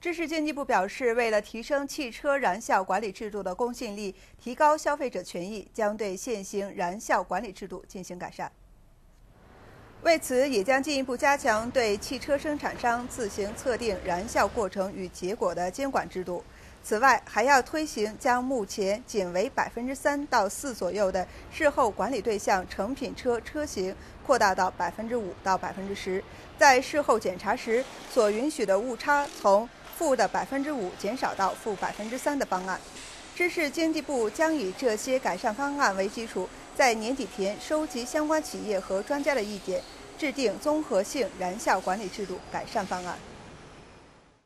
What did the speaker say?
知识经济部表示，为了提升汽车燃效管理制度的公信力，提高消费者权益，将对现行燃效管理制度进行改善。为此，也将进一步加强对汽车生产商自行测定燃效过程与结果的监管制度。此外，还要推行将目前仅为百分之三到四左右的事后管理对象成品车车型，扩大到百分之五到百分之十，在事后检查时所允许的误差从负的百分之五减少到负百分之三的方案。知识经济部将以这些改善方案为基础，在年底前收集相关企业和专家的意见，制定综合性燃效管理制度改善方案。